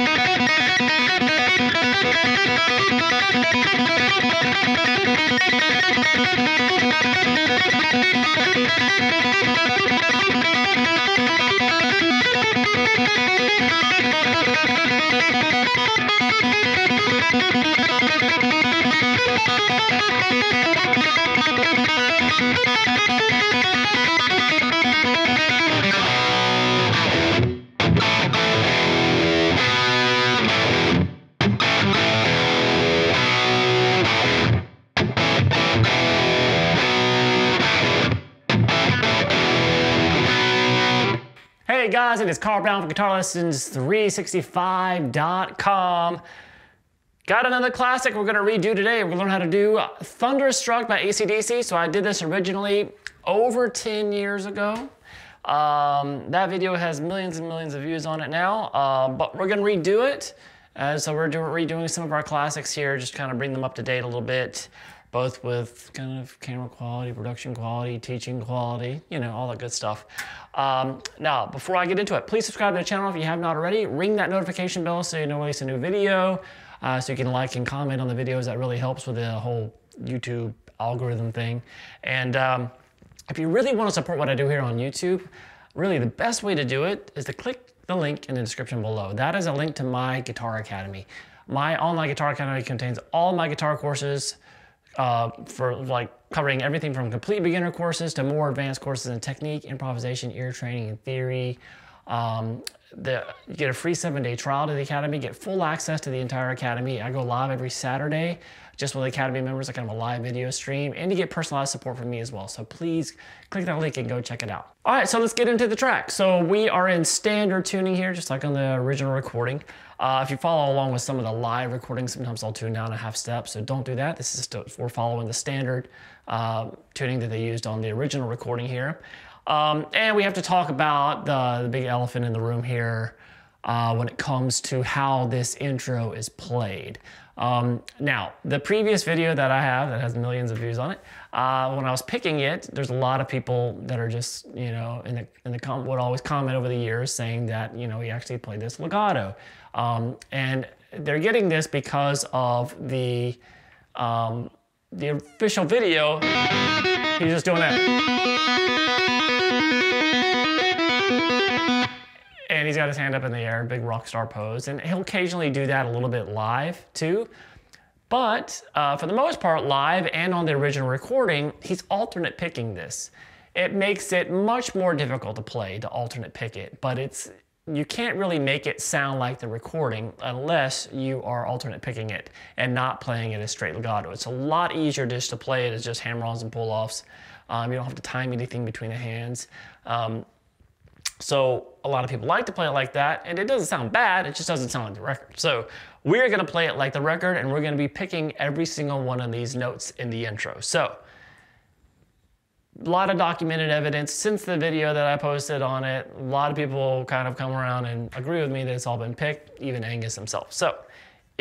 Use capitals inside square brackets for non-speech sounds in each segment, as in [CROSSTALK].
Hey guys, is Carl Brown from GuitarLessons365.com. Got another classic we're gonna redo today. We're gonna learn how to do Thunderstruck by AC/DC. So I did this originally over 10 years ago. Um, that video has millions and millions of views on it now, uh, but we're gonna redo it. Uh, so we're doing, redoing some of our classics here, just kind of bring them up to date a little bit, both with kind of camera quality, production quality, teaching quality, you know, all that good stuff. Um, now, before I get into it, please subscribe to the channel if you have not already. Ring that notification bell so you know when I release a new video, uh, so you can like and comment on the videos. That really helps with the whole YouTube algorithm thing. And um, if you really want to support what I do here on YouTube, really the best way to do it is to click the link in the description below. That is a link to my Guitar Academy. My online Guitar Academy contains all my guitar courses uh, for like covering everything from complete beginner courses to more advanced courses in technique, improvisation, ear training, and theory. Um, the, get a free seven day trial to the Academy, get full access to the entire Academy. I go live every Saturday just with the Academy members, like kind of a live video stream, and you get personalized support from me as well. So please click that link and go check it out. All right, so let's get into the track. So we are in standard tuning here, just like on the original recording. Uh, if you follow along with some of the live recordings, sometimes I'll tune down a half step, so don't do that. This is still, we're following the standard uh, tuning that they used on the original recording here. Um, and we have to talk about the, the big elephant in the room here uh, when it comes to how this intro is played. Um, now, the previous video that I have that has millions of views on it, uh, when I was picking it, there's a lot of people that are just, you know, in the, in the com- would always comment over the years saying that, you know, he actually played this legato. Um, and they're getting this because of the, um, the official video, he's just doing that. He's got his hand up in the air, big rock star pose. And he'll occasionally do that a little bit live too. But uh, for the most part, live and on the original recording, he's alternate picking this. It makes it much more difficult to play to alternate pick it, but it's you can't really make it sound like the recording unless you are alternate picking it and not playing it as straight legato. It's a lot easier just to play it as just hammer-ons and pull-offs. Um, you don't have to time anything between the hands. Um, so a lot of people like to play it like that, and it doesn't sound bad, it just doesn't sound like the record. So we're gonna play it like the record, and we're gonna be picking every single one of these notes in the intro. So, a lot of documented evidence since the video that I posted on it. A lot of people kind of come around and agree with me that it's all been picked, even Angus himself. So,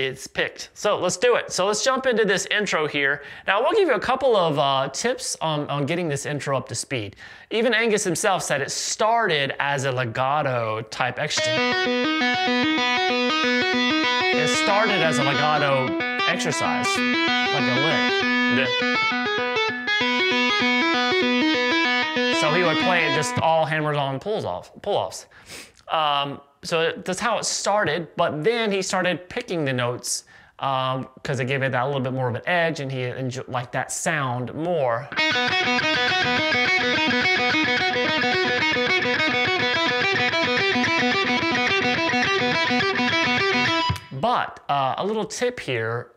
it's picked. So let's do it. So let's jump into this intro here. Now I will give you a couple of uh, tips on, on getting this intro up to speed. Even Angus himself said it started as a legato type exercise. It started as a legato exercise, like a lick. So he would play it just all hammers on pulls off, pull offs. Um, so that's how it started. But then he started picking the notes because um, it gave it that little bit more of an edge, and he enjoyed like that sound more. But uh, a little tip here,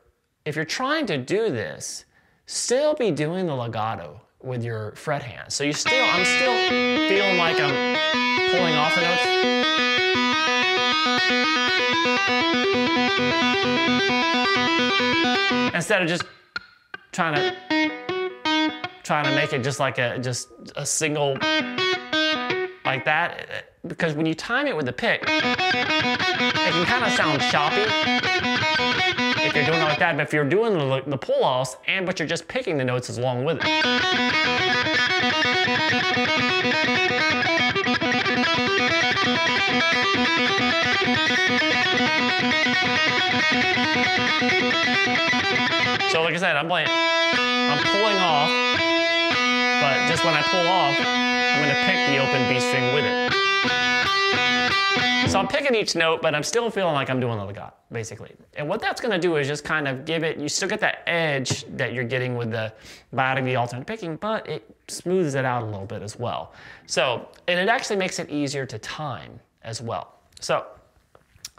if you're trying to do this, still be doing the legato with your fret hand. So you still, I'm still feeling like I'm pulling off the notes. Instead of just trying to trying to make it just like a just a single like that because when you time it with the pick it can kind of sound choppy if you're doing it like that but if you're doing the, the pull-offs and but you're just picking the notes along with it So like I said, I'm playing, I'm pulling off, but just when I pull off, I'm gonna pick the open B string with it. So I'm picking each note, but I'm still feeling like I'm doing the legato, basically. And what that's gonna do is just kind of give it, you still get that edge that you're getting with the biting the alternate picking, but it smooths it out a little bit as well. So, and it actually makes it easier to time as well. So,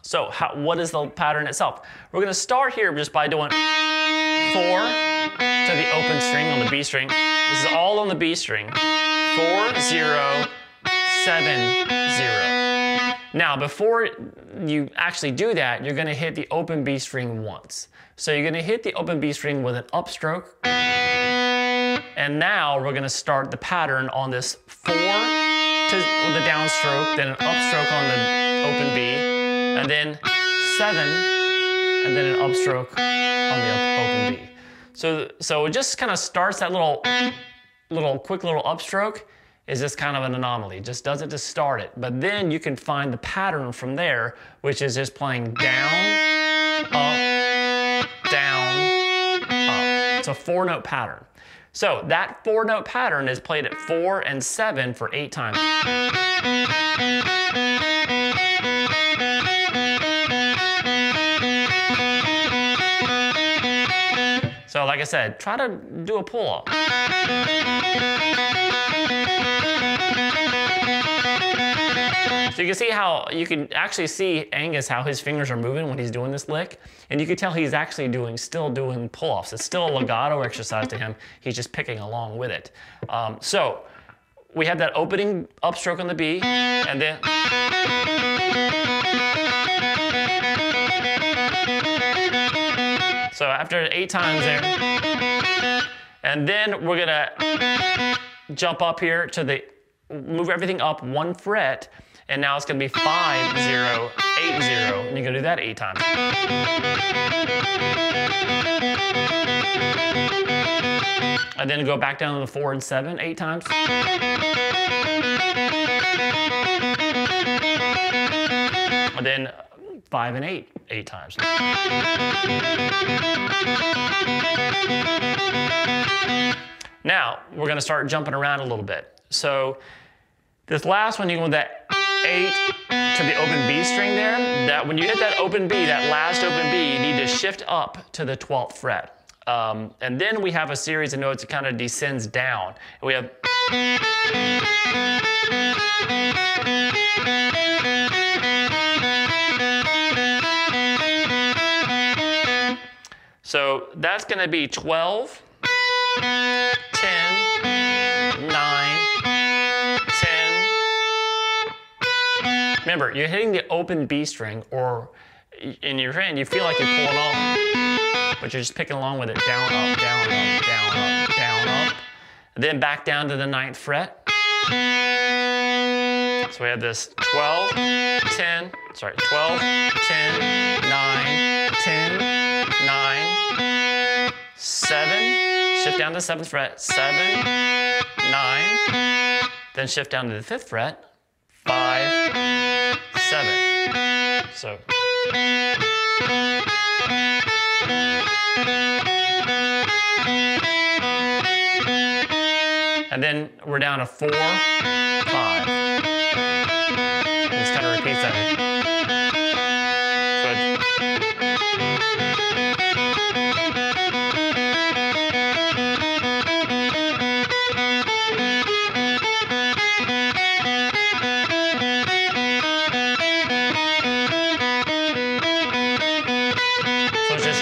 so how, what is the pattern itself? We're gonna start here just by doing four to the open string on the B string. This is all on the B string. Four, zero, seven, zero. Now, before you actually do that, you're gonna hit the open B string once. So you're gonna hit the open B string with an upstroke. And now we're gonna start the pattern on this four to the downstroke, then an upstroke on the open B, and then seven, and then an upstroke on the open B. So, so it just kind of starts that little, little quick little upstroke is just kind of an anomaly. It just does it to start it. But then you can find the pattern from there, which is just playing down, up, down, up. It's a four note pattern. So that four note pattern is played at four and seven for eight times. Like I said, try to do a pull off. So you can see how, you can actually see Angus, how his fingers are moving when he's doing this lick. And you can tell he's actually doing, still doing pull-offs. It's still a legato exercise to him. He's just picking along with it. Um, so we have that opening upstroke on the B, and then So after eight times there, and then we're gonna jump up here to the, move everything up one fret, and now it's gonna be five, zero, eight, zero, and you're gonna do that eight times. And then go back down to the four and seven, eight times. And then five and eight, eight times. Now, we're gonna start jumping around a little bit. So this last one, you go with that eight to the open B string there. That when you hit that open B, that last open B, you need to shift up to the 12th fret. Um, and then we have a series of notes that kind of descends down. We have So that's going to be 12, 10, 9, 10. Remember, you're hitting the open B string, or in your hand, you feel like you're pulling off, but you're just picking along with it. Down, up, down, up, down, up, down, up. Then back down to the ninth fret. So we have this 12, 10, sorry, 12, 10, 9, 10, 9, 7, shift down to the 7th fret, 7, 9, then shift down to the 5th fret, 5, 7. So. And then we're down to 4, 5. Just kind of repeats that.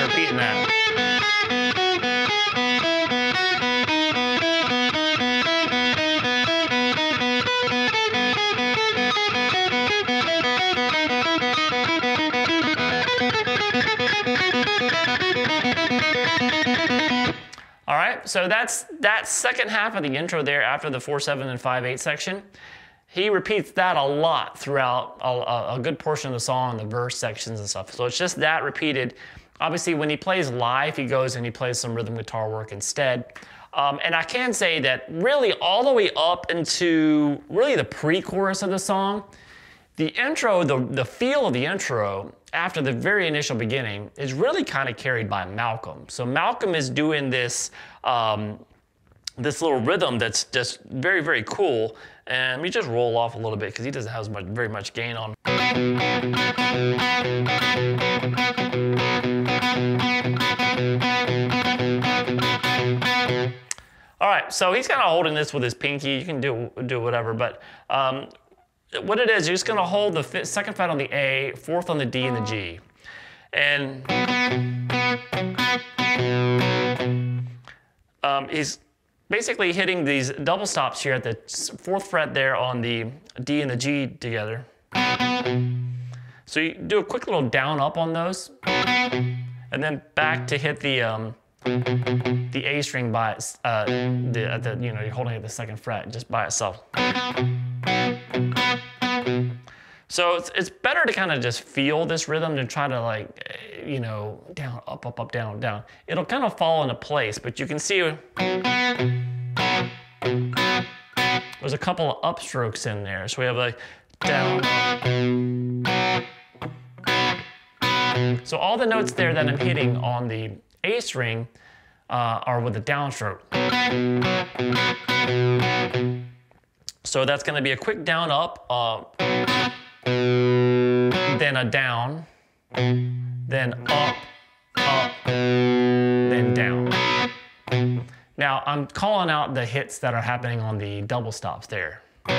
Repeating that. All right, so that's that second half of the intro there after the 4 7 and 5 8 section. He repeats that a lot throughout a, a- good portion of the song, the verse sections and stuff. So it's just that repeated. Obviously, when he plays live, he goes and he plays some rhythm guitar work instead. Um, and I can say that really all the way up into really the pre chorus of the song, the intro, the, the feel of the intro after the very initial beginning is really kind of carried by Malcolm. So Malcolm is doing this, um, this little rhythm that's just very, very cool. And we just roll off a little bit because he doesn't have as much, very much gain on. All right, so he's kind of holding this with his pinky. You can do do whatever, but um, what it is, you're just gonna hold the fifth, second fret on the A, fourth on the D and the G. And um, he's basically hitting these double stops here at the fourth fret there on the D and the G together. So you do a quick little down up on those, and then back to hit the um, the A string by uh, the, the you know you're holding it the second fret just by itself. So it's, it's better to kind of just feel this rhythm than try to like, you know, down, up, up, up, down, down. It'll kind of fall into place, but you can see there's a couple of upstrokes in there. So we have like down. So all the notes there that I'm hitting on the A string uh, are with the downstroke. So that's going to be a quick down up, uh, then a down, then up, up, then down. Now I'm calling out the hits that are happening on the double stops there. But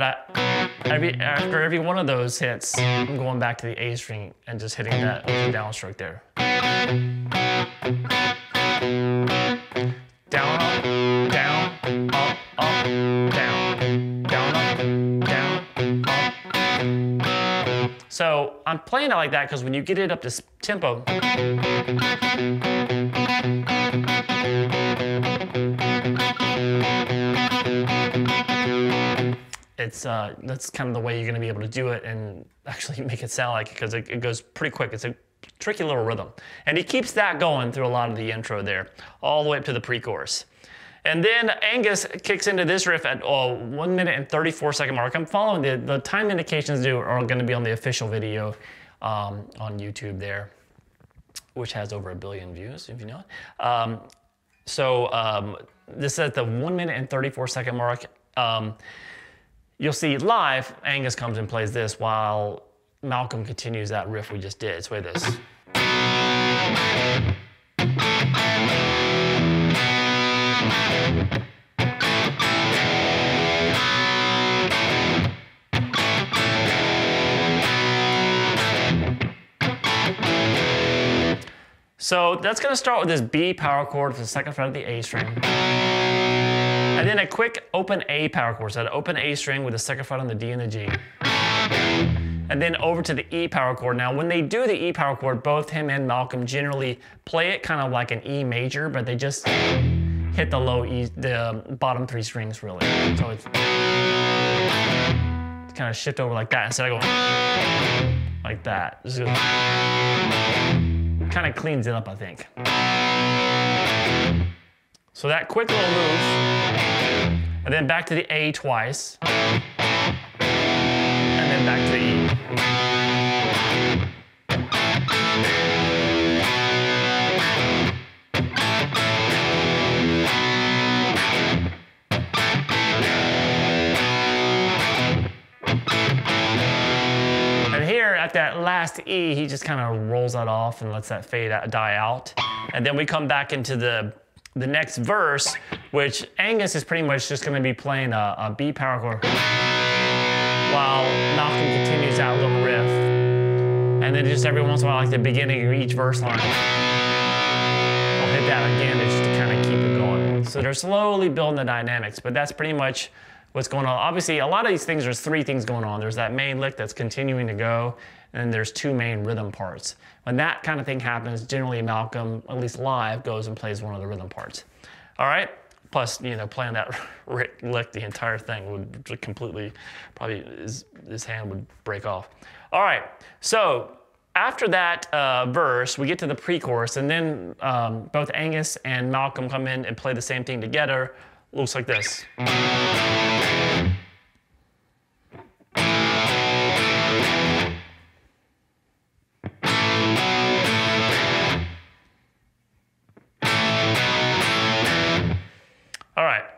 I, every, after every one of those hits, I'm going back to the A string and just hitting that downstroke there. I'm playing it like that because when you get it up to tempo, it's uh, that's kind of the way you're going to be able to do it and actually [LAUGHS] make it sound like it because it, it goes pretty quick. It's a tricky little rhythm. And he keeps that going through a lot of the intro there, all the way up to the pre-chorus. And then Angus kicks into this riff at oh, 1 minute and 34 second mark. I'm following the, the time indications do are going to be on the official video um, on YouTube there, which has over a billion views, if you know it. Um, so um, this is at the 1 minute and 34 second mark. Um, you'll see live, Angus comes and plays this while Malcolm continues that riff we just did. It's this. So that's gonna start with this B power chord for the second fret of the A string. And then a quick open A power chord, so an open A string with the second fret on the D and the G. And then over to the E power chord. Now when they do the E power chord, both him and Malcolm generally play it kind of like an E major, but they just hit the low E, the bottom three strings really. So it's, kind of shift over like that instead of going like that. Kind of cleans it up, I think. So that quick little move, and then back to the A twice, and then back to the E. that last E, he just kind of rolls that off and lets that fade out, die out. And then we come back into the the next verse, which Angus is pretty much just going to be playing a, a B power chord while Malcolm continues that little riff. And then just every once in a while, like the beginning of each verse line, I'll hit that again just to kind of keep it going. So they're slowly building the dynamics, but that's pretty much what's going on. Obviously, a lot of these things, there's three things going on. There's that main lick that's continuing to go, and there's two main rhythm parts. When that kind of thing happens, generally Malcolm, at least live, goes and plays one of the rhythm parts. All right? Plus, you know, playing that [LAUGHS] lick the entire thing would completely, probably his, his hand would break off. All right, so after that uh, verse, we get to the pre-chorus, and then um, both Angus and Malcolm come in and play the same thing together looks like this.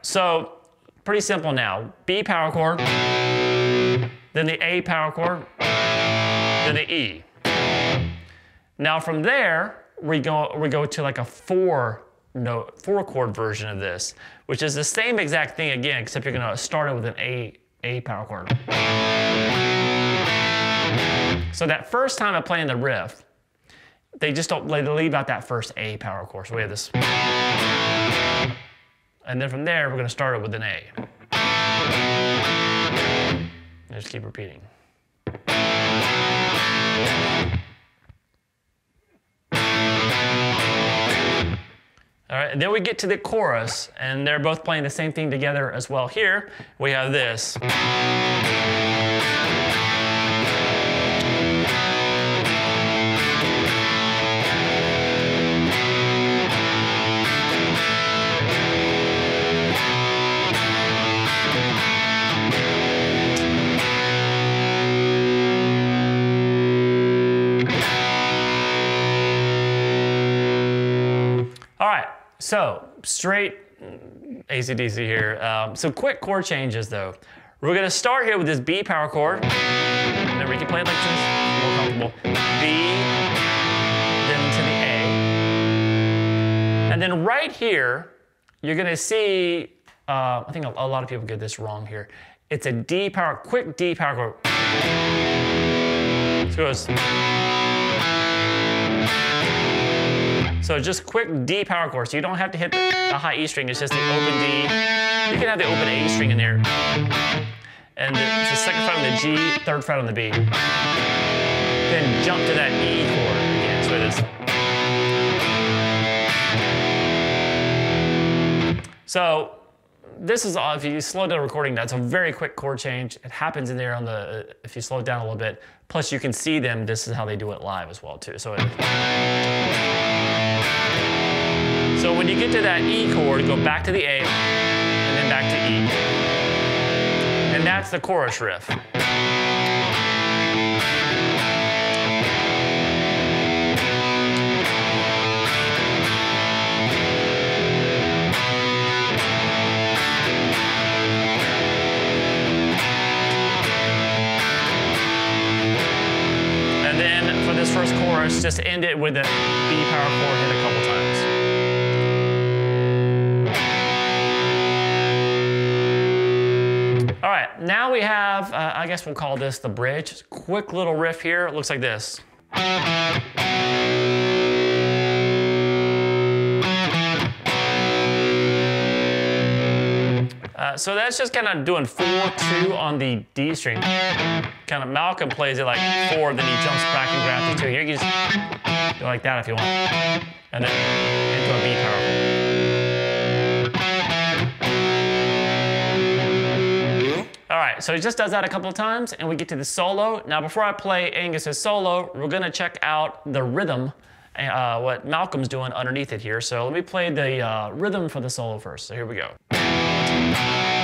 So pretty simple now. B power chord, then the A power chord, then the E. Now from there, we go we go to like a four note four chord version of this, which is the same exact thing again, except you're gonna start it with an A A power chord. So that first time I'm playing the riff, they just don't they leave out that first A power chord. So we have this. And then from there, we're gonna start it with an A. And just keep repeating. All right, and then we get to the chorus, and they're both playing the same thing together as well. Here, we have this. So straight AC/DC here. Um, so quick chord changes though. We're gonna start here with this B power chord. And then we can play it like this, more comfortable. B, then to the A. And then right here, you're gonna see, uh, I think a, a lot of people get this wrong here. It's a D power, quick D power chord. So it goes. So just quick D power chord. So you don't have to hit the, the, high E string. It's just the open D. You can have the open A string in there. And the, it's the second fret on the G, third fret on the B. Then jump to that E chord again. So it is. So this is, if you slow down the recording, that's a very quick chord change. It happens in there on the, if you slow it down a little bit. Plus you can see them, this is how they do it live as well too. So it, so when you get to that E chord, go back to the A, and then back to E. And that's the chorus riff. And then for this first chorus, just end it with a B power chord hit a we have, uh, I guess we'll call this the bridge. Quick little riff here. It looks like this. Uh, so that's just kind of doing four, two on the D string. Kind of Malcolm plays it like four, then he jumps back and grabs the two. Here you just do like that if you want. And then into a B right, so he just does that a couple of times and we get to the solo. Now before I play Angus's solo, we're gonna check out the rhythm, uh, what Malcolm's doing underneath it here. So let me play the uh, rhythm for the solo first. So here we go.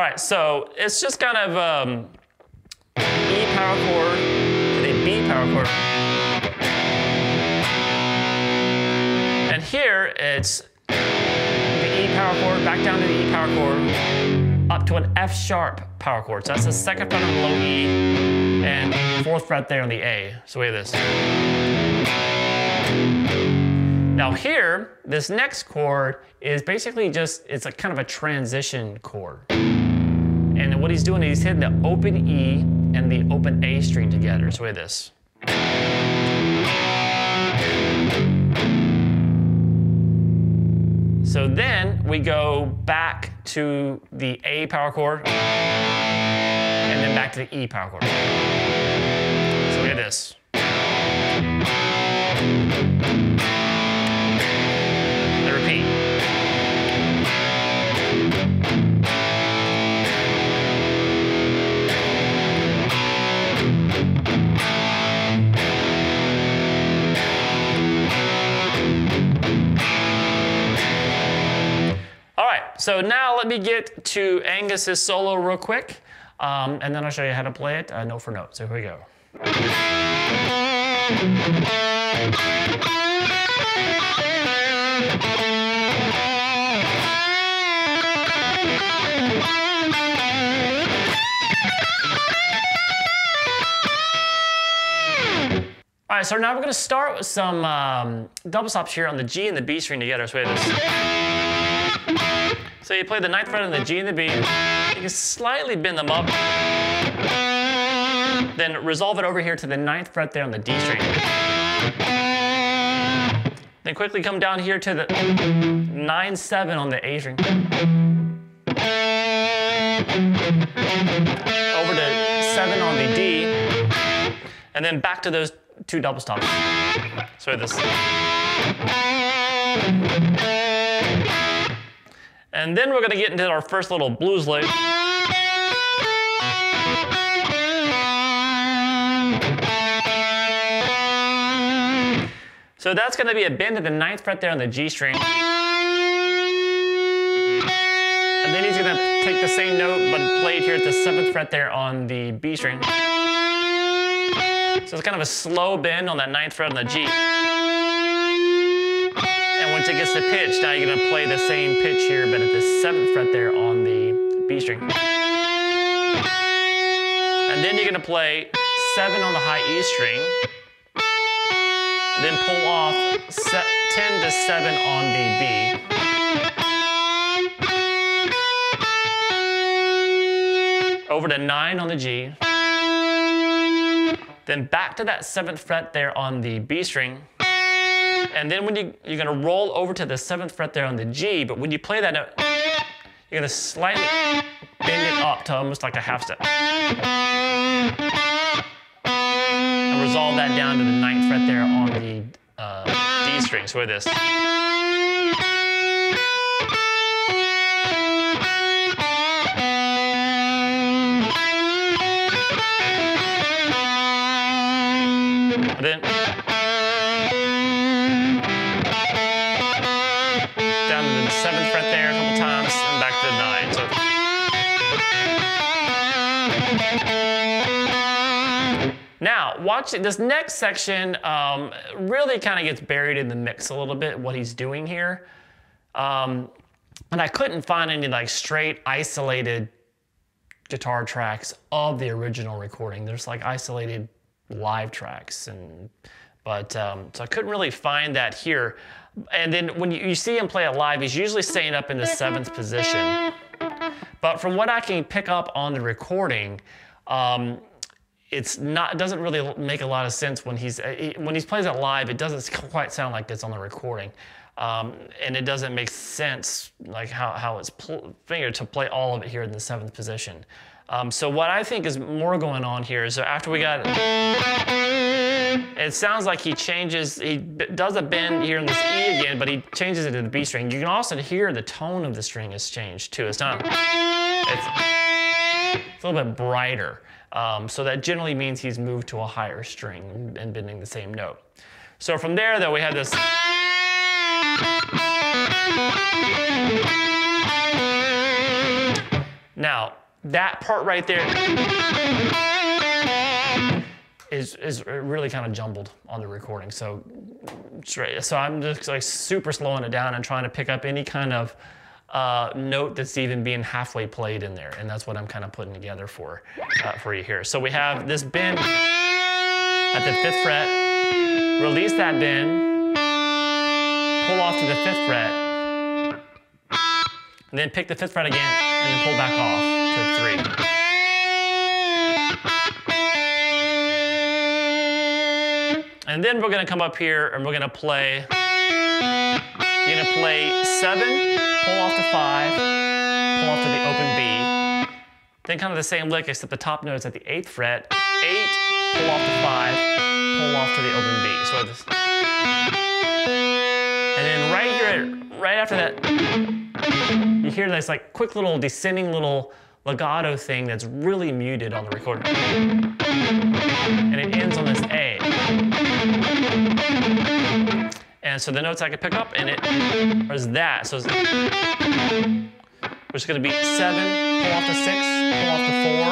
All right, so it's just kind of um, E power chord to the B power chord. And here it's the E power chord, back down to the E power chord, up to an F sharp power chord. So that's the second fret on the low E and fourth fret there on the A. So we have this. Now here, this next chord is basically just, it's a kind of a transition chord. And what he's doing is he's hitting the open E and the open A string together. So we have this. So then we go back to the A power chord and then back to the E power chord. So we have this. So now let me get to Angus's solo real quick, um, and then I'll show you how to play it uh, note for note. So here we go. All right, so now we're gonna start with some um, double stops here on the G and the B string together. So we have this. So you play the ninth fret on the G and the B. You can slightly bend them up. Then resolve it over here to the ninth fret there on the D string. Then quickly come down here to the 9-7 on the A string. Over to 7 on the D. And then back to those two double stops. So this. And then we're gonna get into our first little blues lick. So that's gonna be a bend to the ninth fret there on the G string. And then he's gonna take the same note, but play it here at the seventh fret there on the B string. So it's kind of a slow bend on that ninth fret on the G. It gets to pitch, now you're gonna play the same pitch here, but at the seventh fret there on the B string. And then you're gonna play seven on the high E string, then pull off 10 to seven on the B. Over to nine on the G. Then back to that seventh fret there on the B string. And then when you, you're gonna roll over to the seventh fret there on the G, but when you play that note, you're gonna slightly bend it up to almost like a half step. And resolve that down to the ninth fret there on the uh, D string, so with this. And then now watch. This next section um, really kind of gets buried in the mix a little bit. What he's doing here, um, and I couldn't find any like straight isolated guitar tracks of the original recording. There's like isolated live tracks and but um, so I couldn't really find that here. And then when you, you see him play it live, he's usually staying up in the seventh position. But from what I can pick up on the recording, um, it's not it doesn't really make a lot of sense when he's when he plays it live. It doesn't quite sound like it's on the recording, um, and it doesn't make sense like how how it's figured to play all of it here in the seventh position. Um, so what I think is more going on here is after we got, it sounds like he changes, he does a bend here in this E again, but he changes it to the B string. You can also hear the tone of the string has changed too. It's not, it's, it's a little bit brighter. Um, so that generally means he's moved to a higher string and bending the same note. So from there though, we have this. Now, that part right there is, is really kind of jumbled on the recording. So, so I'm just like super slowing it down and trying to pick up any kind of uh, note that's even being halfway played in there. And that's what I'm kind of putting together for, uh, for you here. So we have this bend at the fifth fret, release that bend, pull off to the fifth fret, and then pick the fifth fret again, and then pull back off to three. And then we're gonna come up here and we're gonna play, you're gonna play seven, pull off to five, pull off to the open B. Then kind of the same lick except the top note is at the eighth fret, eight, pull off to five, pull off to the open B. So this. And then right here, right after that, you hear this like quick little descending little legato thing that's really muted on the recording. And it ends on this A. And so the notes I could pick up it was that. So which is going to be seven, pull off the six, pull off the four,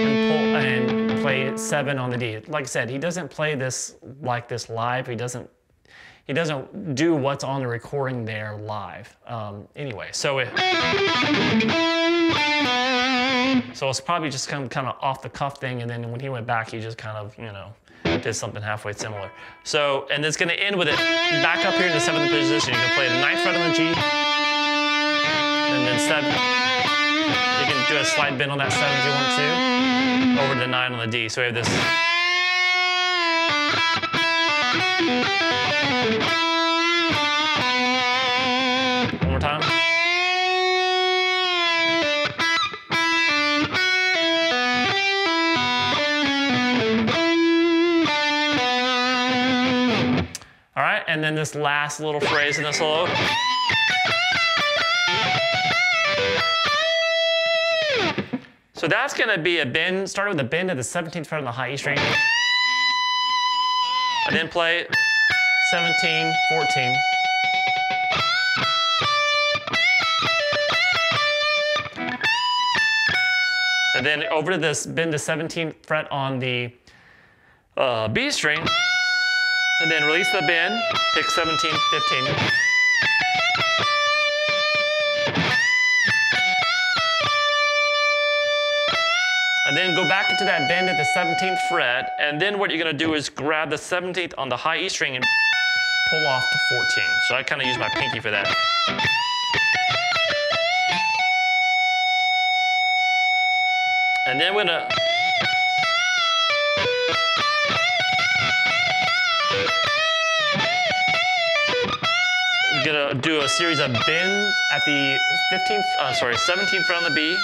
and pull and play seven on the D. Like I said, he doesn't play this like this live. He doesn't he doesn't do what's on the recording there live. Um, anyway, so it, so it's probably just kind of kind of off the cuff thing, and then when he went back, he just kind of you know did something halfway similar. So and it's to end with it back up here in the seventh position. You can play the ninth fret on the G, and then seven. You can do a slight bend on that seven if you want to, over the nine on the D. So we have this. Then this last little phrase in the solo. So that's gonna be a bend, starting with a bend of the 17th fret on the high E string. I then play 17, 14. And then over to this bend the 17th fret on the uh, B string, and then release the bend, pick 17, 15. And then go back into that bend at the 17th fret, and then what you're gonna do is grab the 17th on the high E string and pull off to 14. So I kind of use my pinky for that. And then we're gonna gonna do a series of bends at the 15th, uh, sorry, 17th fret on the B,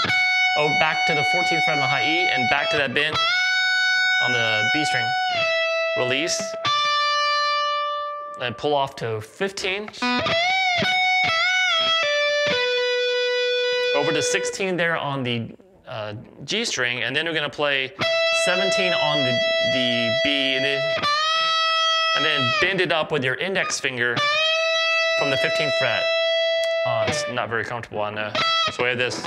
oh, back to the 14th fret on the high E, and back to that bend on the B string. Release, and pull off to 15. Over to 16 there on the uh, G string, and then we're gonna play 17 on the, the B, and then, and then bend it up with your index finger from the 15th fret. Uh, it's not very comfortable on uh, so we have this.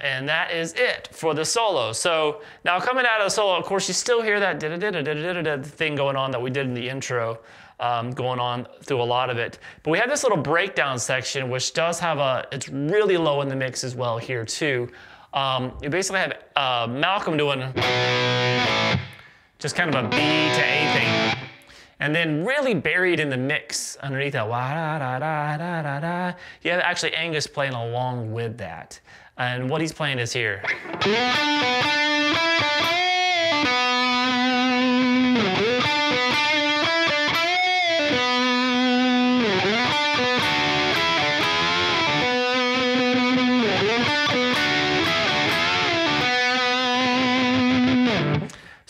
And that is it for the solo. So now coming out of the solo, of course, you still hear that da da da da da da thing going on that we did in the intro, um, going on through a lot of it. But we have this little breakdown section, which does have a, it's really low in the mix as well here too. Um, you basically have uh, Malcolm doing just kind of a B to A thing. And then really buried in the mix underneath that wah da da da da da da, you have actually Angus playing along with that. And what he's playing is here.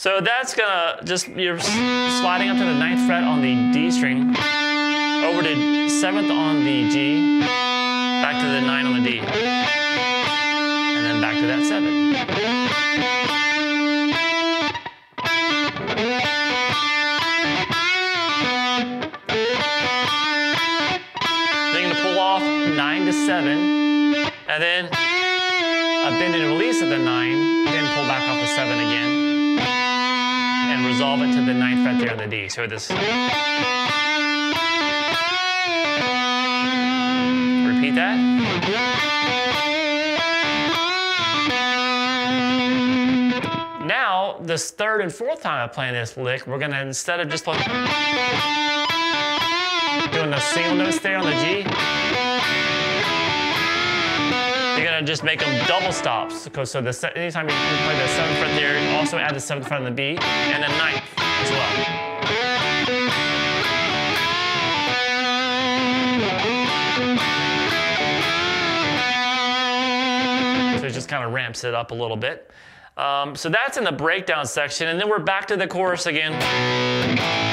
So that's gonna just, you're sliding up to the ninth fret on the D string, over to seventh on the G, back to the nine on the D, and then back to that seven. Nine to seven, and then a bend and release at the nine, then pull back off the seven again, resolve it to the ninth fret there on the D. So this. Repeat that. Now, this third and fourth time I'm playing this lick, we're gonna, instead of just like doing the single notes there on the G, gonna just make them double stops. Because so the anytime you play the seventh fret there, you also add the seventh fret on the B and the ninth as well. So it just kind of ramps it up a little bit. Um, so that's in the breakdown section, and then we're back to the chorus again.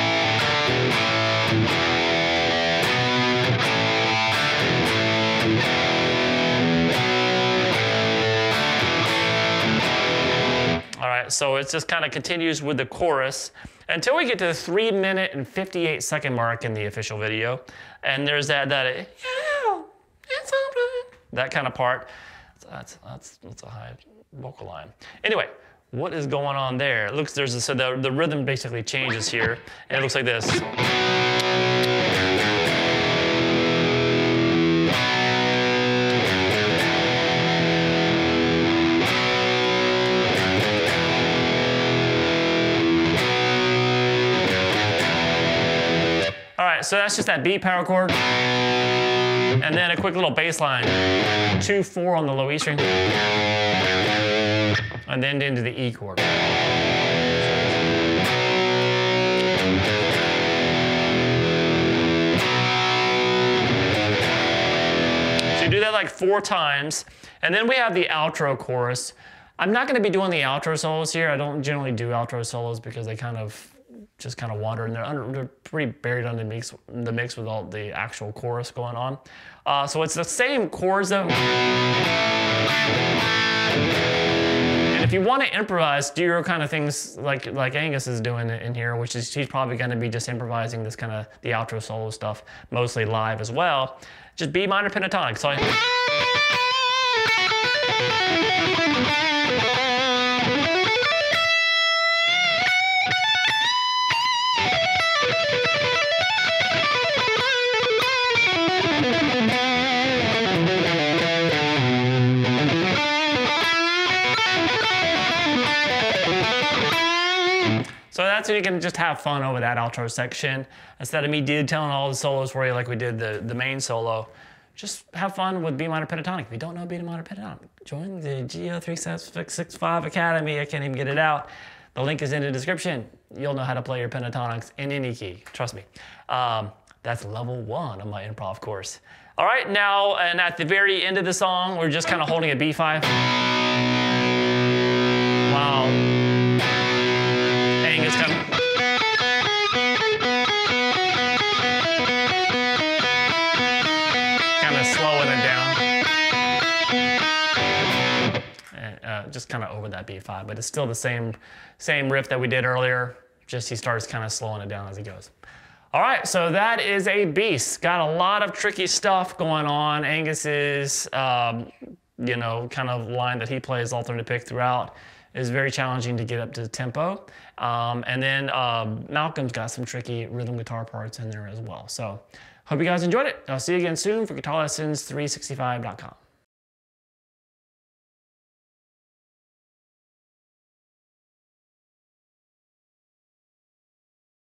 So it just kind of continues with the chorus until we get to the three minute and 58 second mark in the official video. And there's that, that, yeah, it's that kind of part. That's, that's, that's a high vocal line. Anyway, what is going on there? It looks, there's a, so the, the rhythm basically changes here, and it looks like this. So that's just that B power chord. And then a quick little bass line. Two, four on the low E string. And then into the E chord. So you do that like four times. And then we have the outro chorus. I'm not going to be doing the outro solos here. I don't generally do outro solos because they kind of just kind of wander and they're, under, they're pretty buried under the mix, the mix with all the actual chorus going on. Uh, so it's the same chords though. And if you want to improvise, do your kind of things like like Angus is doing in here, which is he's probably going to be just improvising this kind of the outro solo stuff, mostly live as well. Just B minor pentatonic. So. So you can just have fun over that outro section. Instead of me telling all the solos for you like we did the, the main solo, just have fun with B minor pentatonic. If you don't know B minor pentatonic, join the GL3665 Academy. I can't even get it out. The link is in the description. You'll know how to play your pentatonics in any key. Trust me. Um, that's level one of my improv course. All right, now, and at the very end of the song, we're just kind of holding a B5. Wow. Angus kind of. Slowing it down. And, uh, just kind of over that B5, but it's still the same, same riff that we did earlier. Just he starts kind of slowing it down as he goes. All right, so that is a beast. Got a lot of tricky stuff going on. Angus's, um, you know, kind of line that he plays alternate pick throughout is very challenging to get up to the tempo. Um, and then um, Malcolm's got some tricky rhythm guitar parts in there as well. So hope you guys enjoyed it. I'll see you again soon for Guitar Lessons365.com.